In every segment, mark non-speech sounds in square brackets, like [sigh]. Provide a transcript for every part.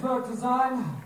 hier in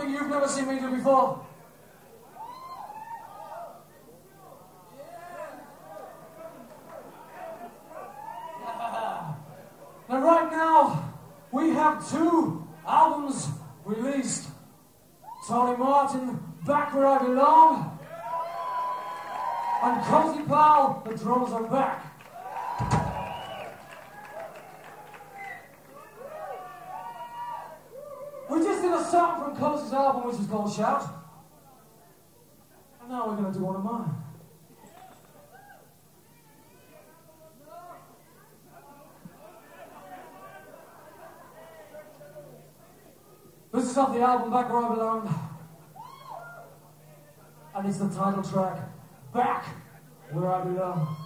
something you've never seen me do before. [laughs] Now right now, we have two albums released. Tony Martin, Back Where I Belong. And Cozy Powell, the drums are back. We just did a from album, which is called Shout. And now we're going to do one of mine. This is off the album Back Where I Belong. And it's the title track, Back Where I Belong.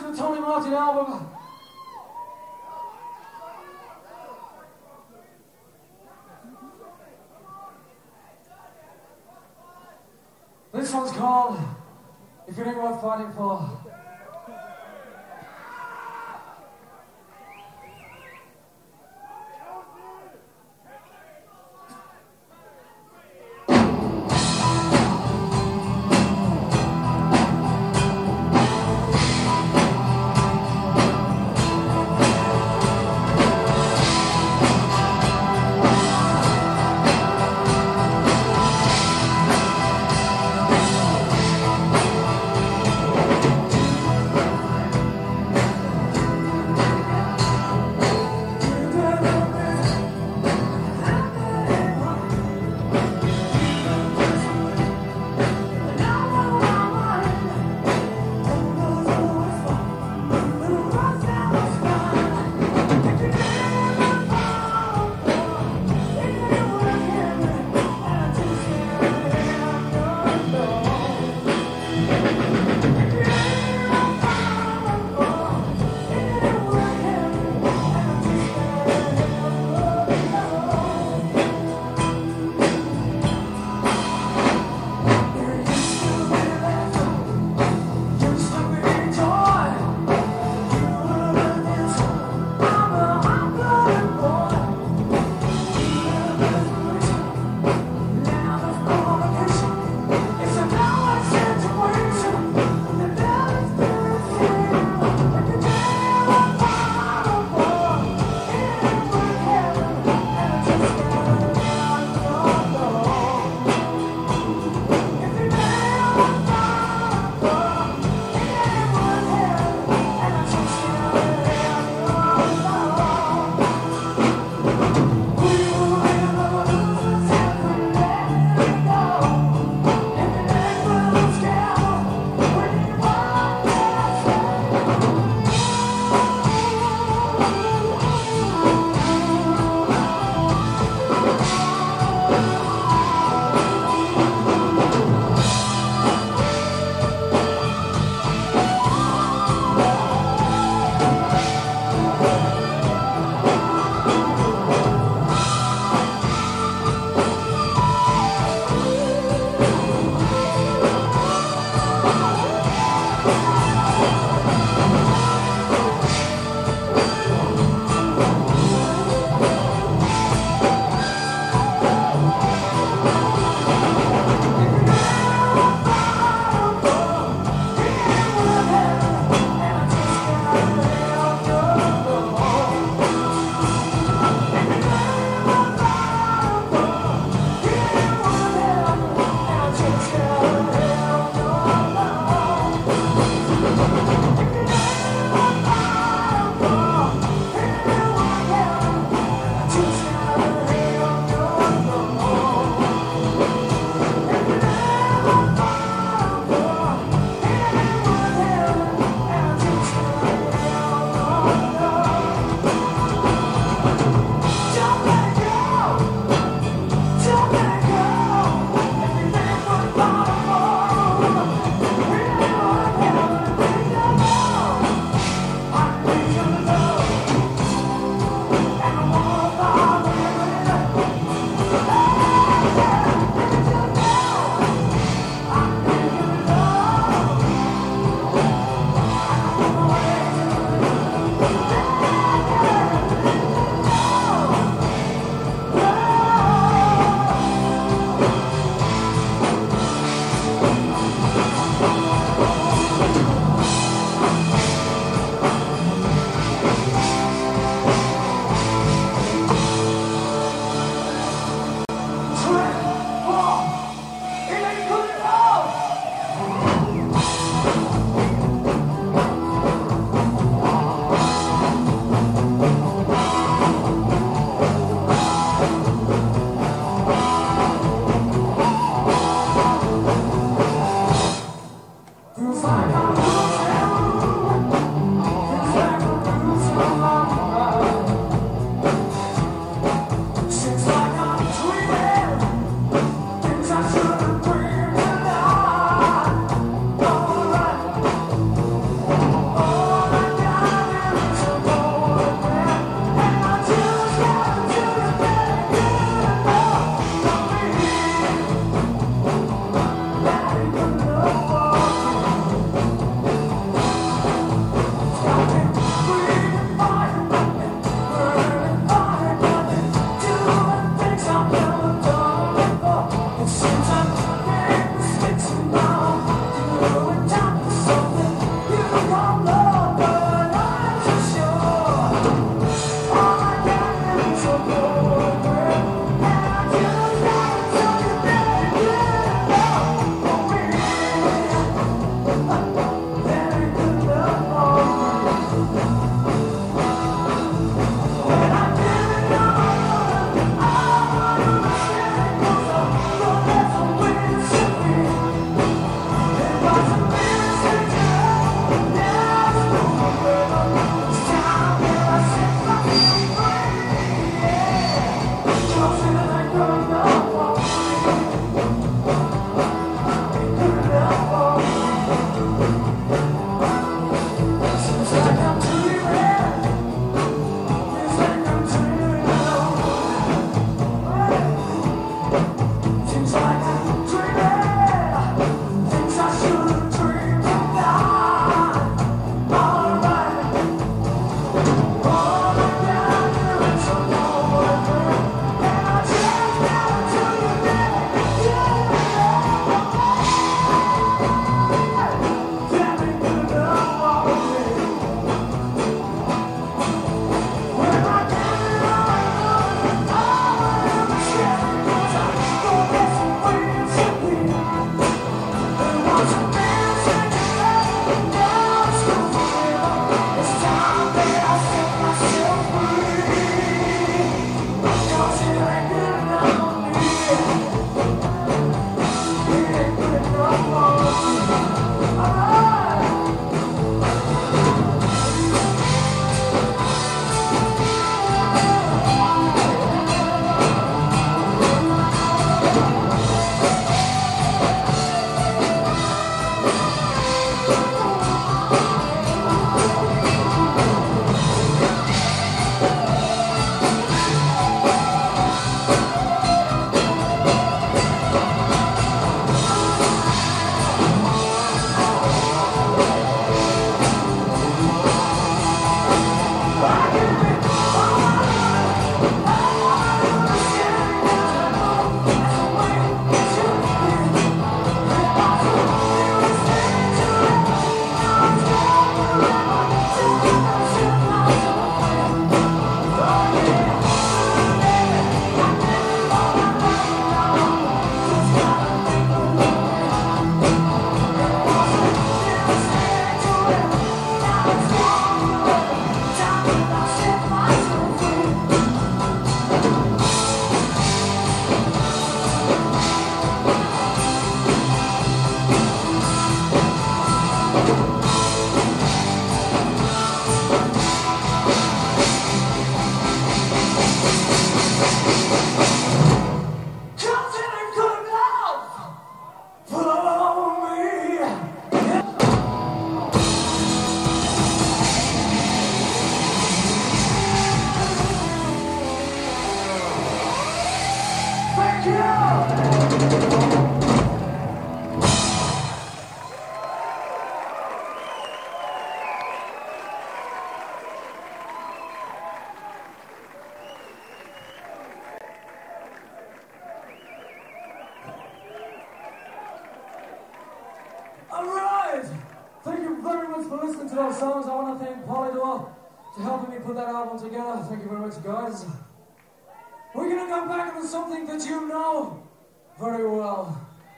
back to the Tony Martin album.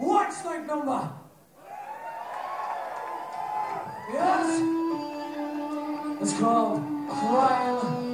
Whitesnake number. Yes. It's called Crying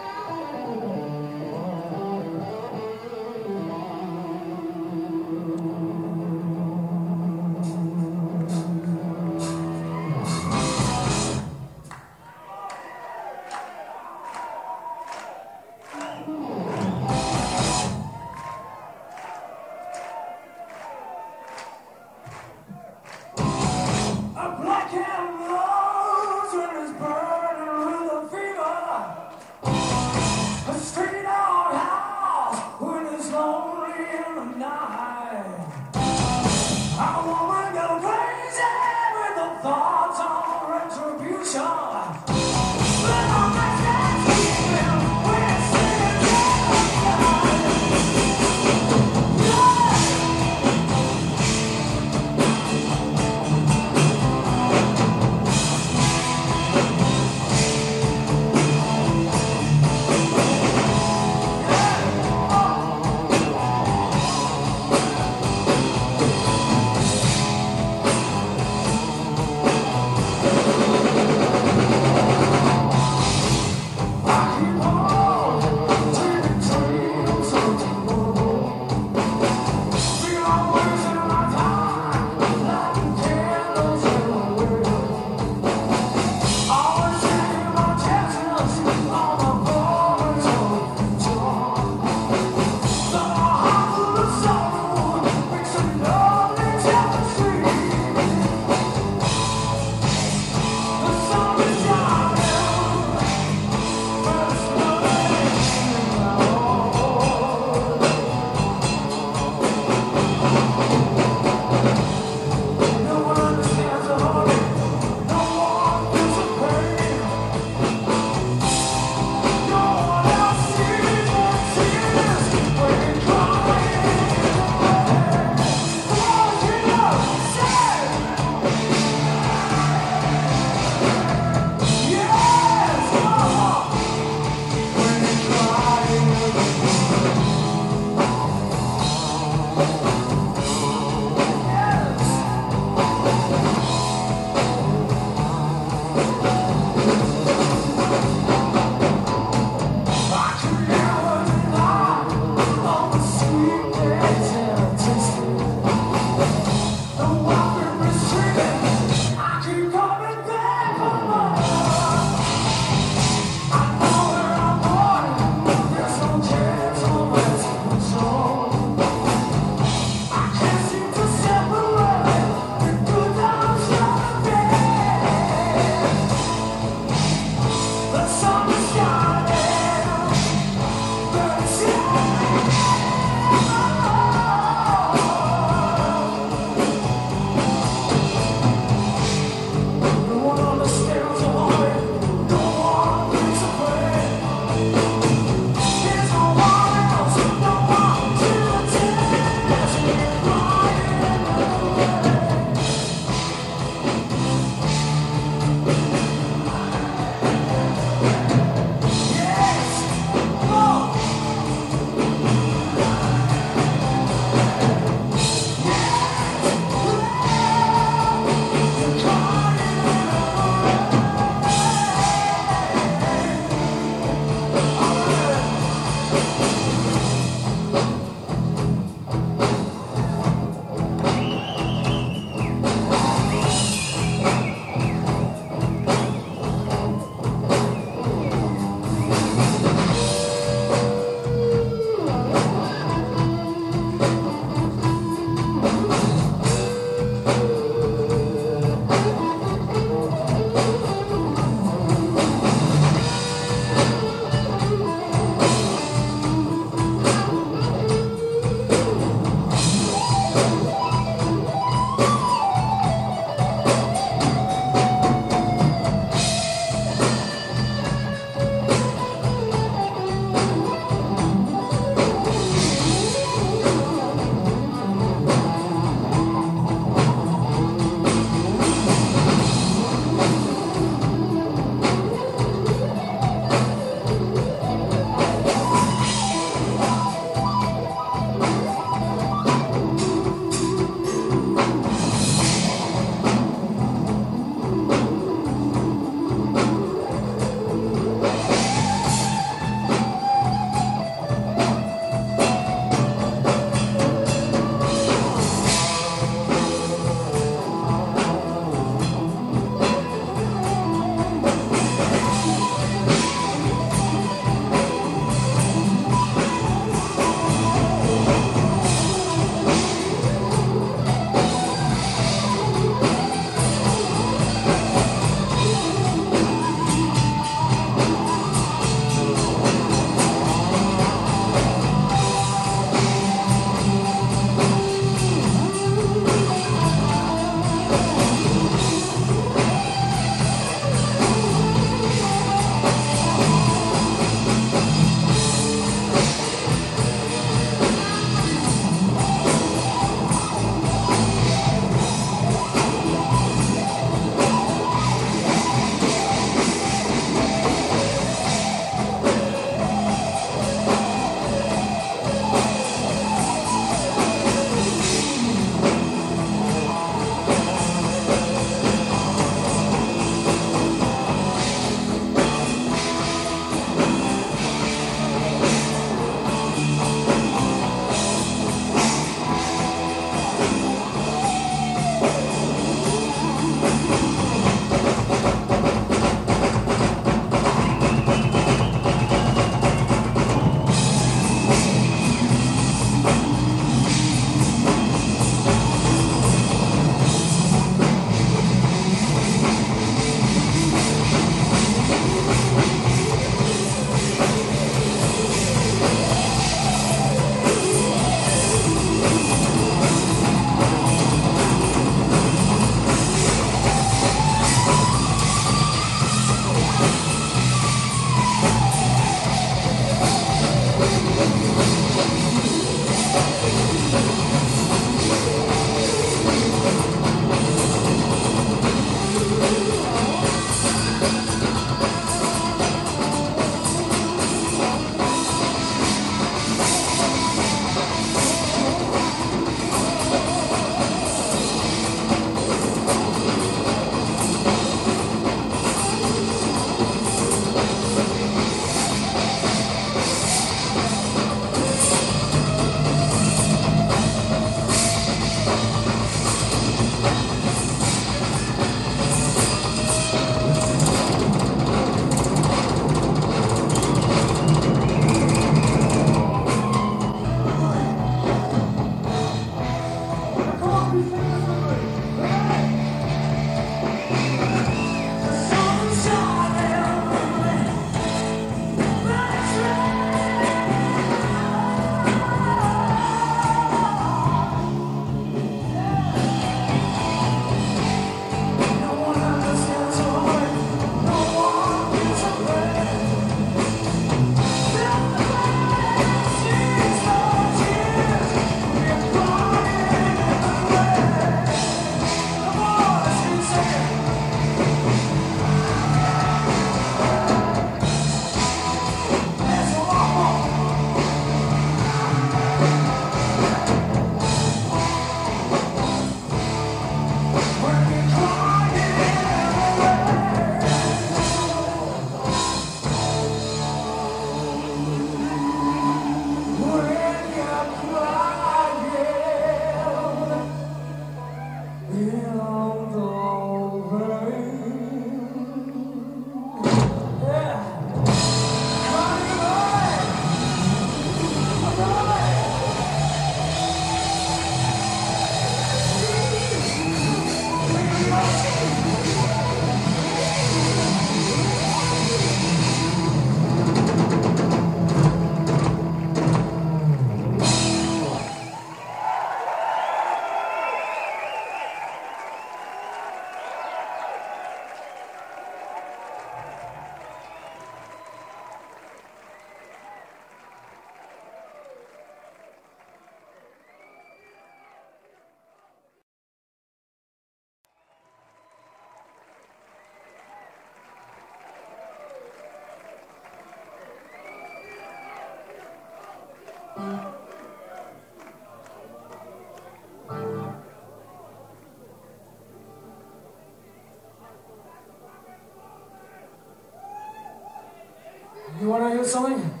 You want to hear something?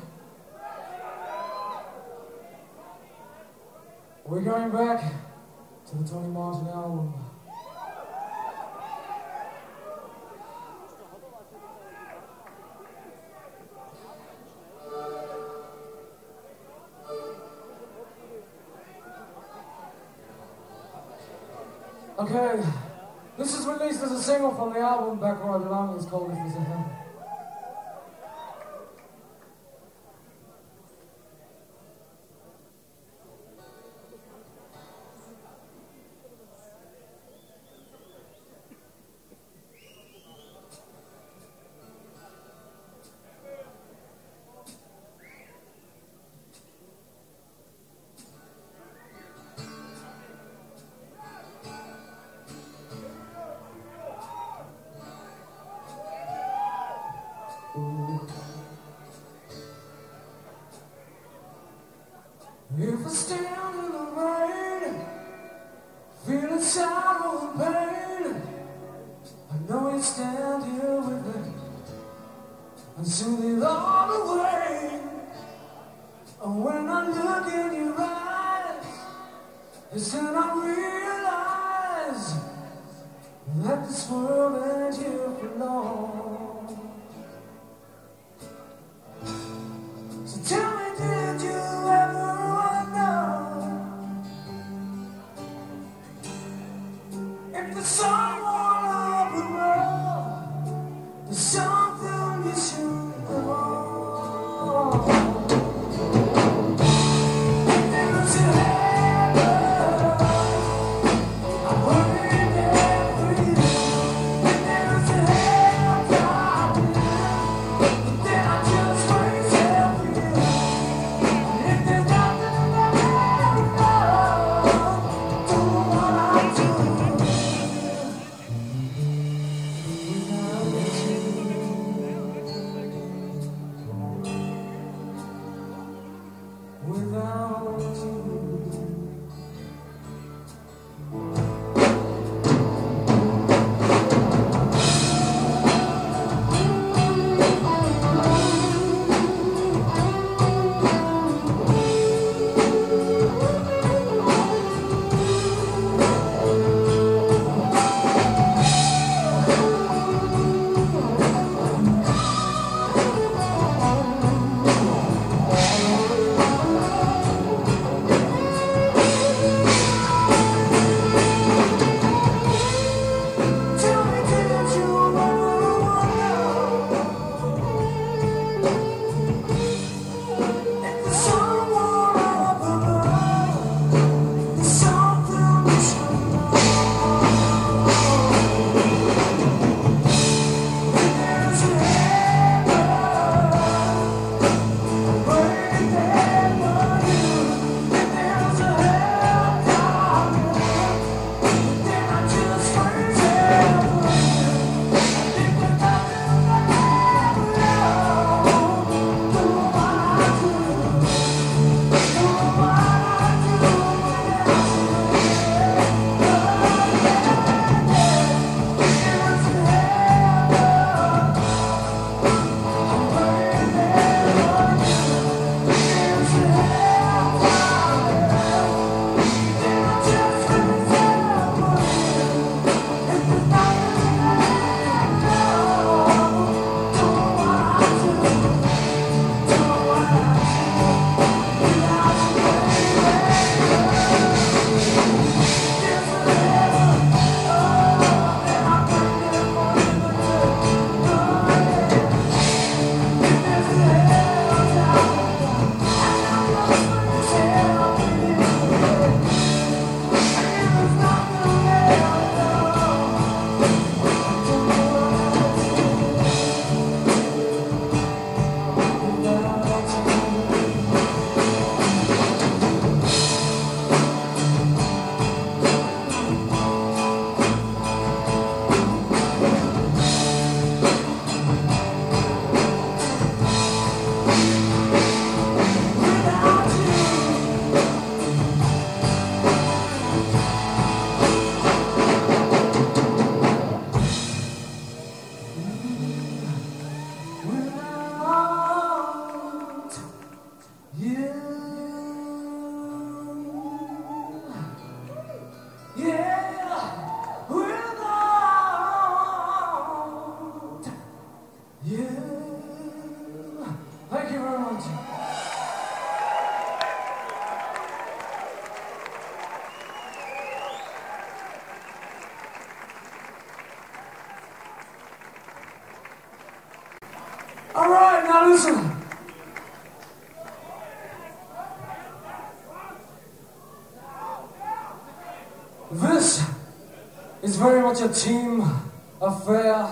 We're going back to the Tony Martin album. Okay, this is released as a single from the album Back Where I Belong. It's called If There's a and pain, I know you stand here with me and soothe it all away. And when I look in your eyes, it's then I realize that this world ain't here for long. A team affair.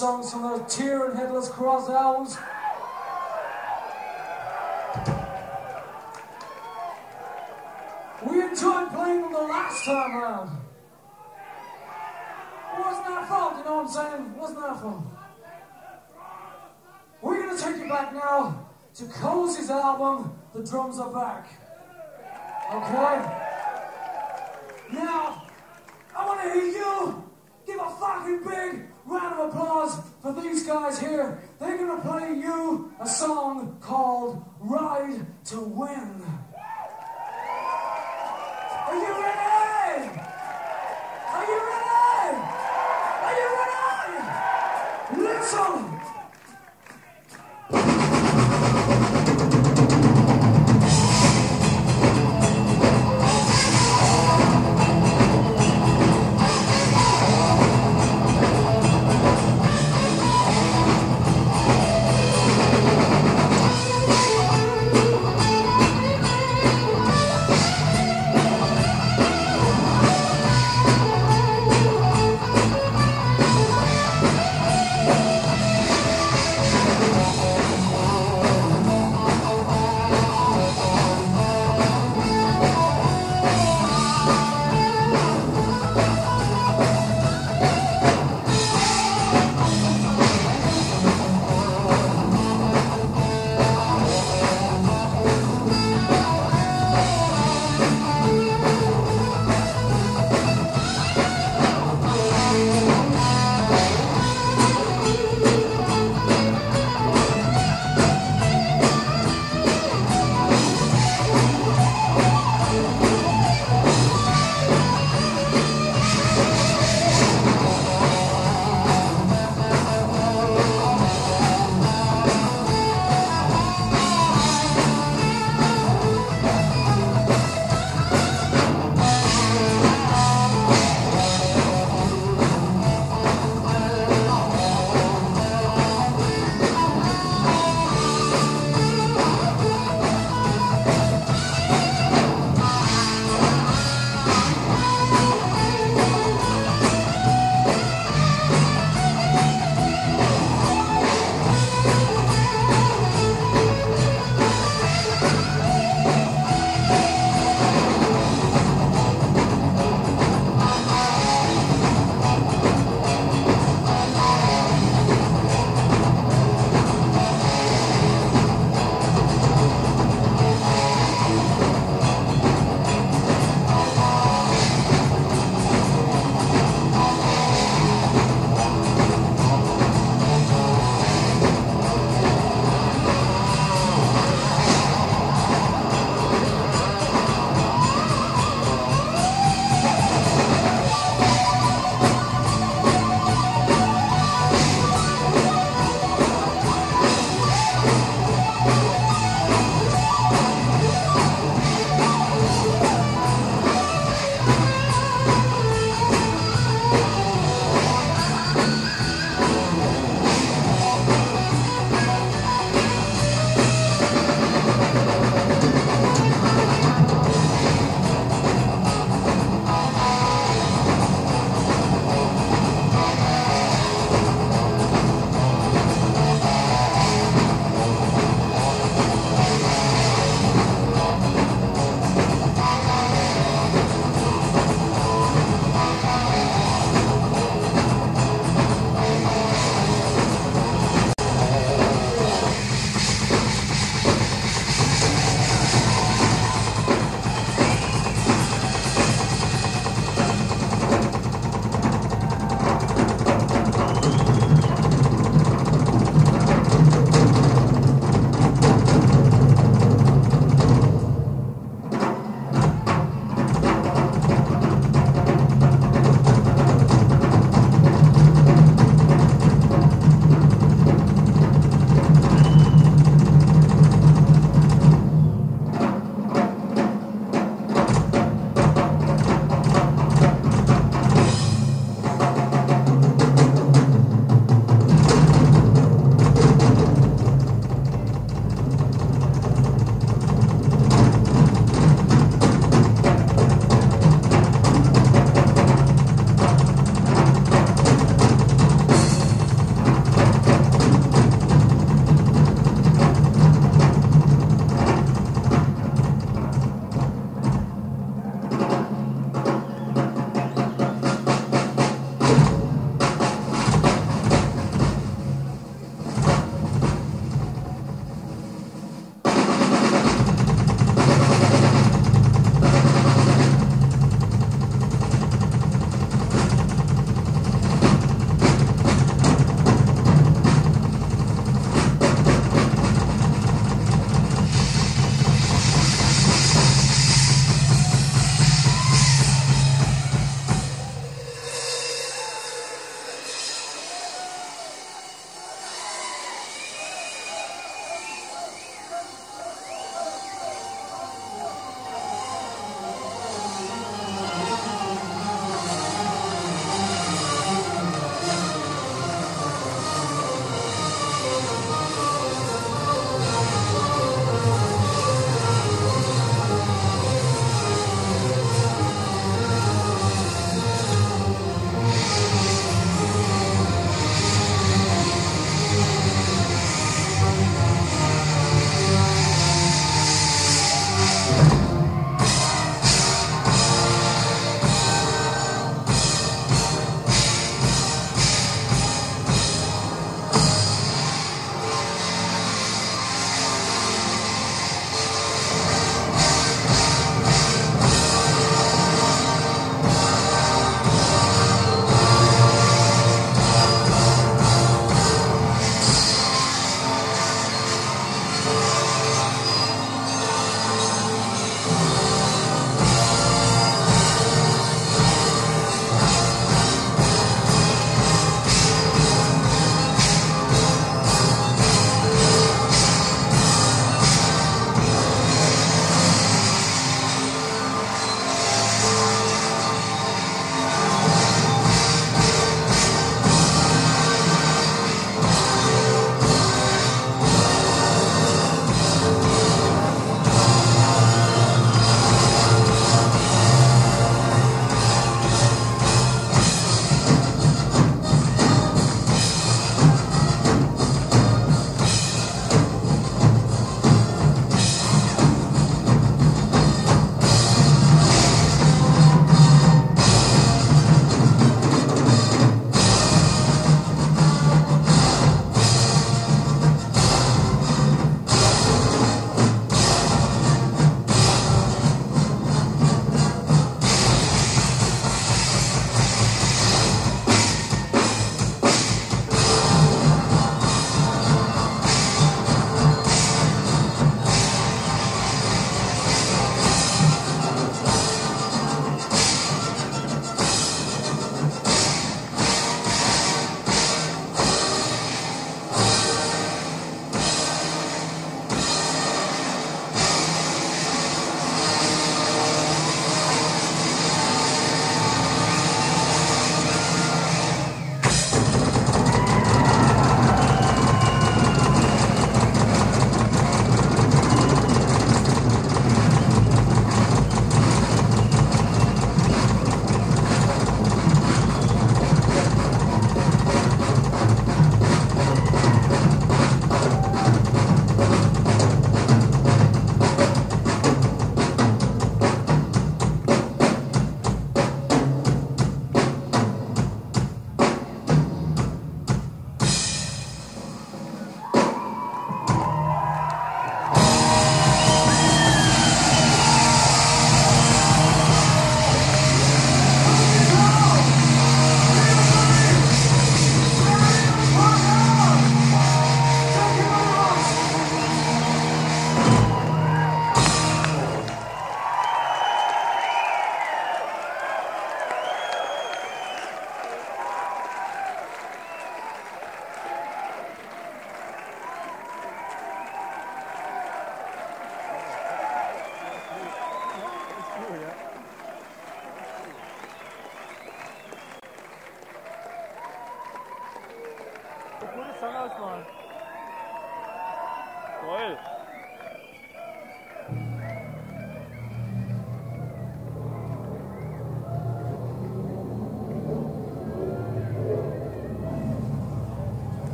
Songs from those Tyr and Headless Cross albums. We enjoyed playing them the last time round. Wasn't our fault, you know what I'm saying? Wasn't our fault. We're gonna take you back now to Cozy's album, The Drums Are Back. Okay? Now, I want to hear you give a fucking big round of applause for these guys here. They're gonna play you a song called Ride to Win. Are you ready?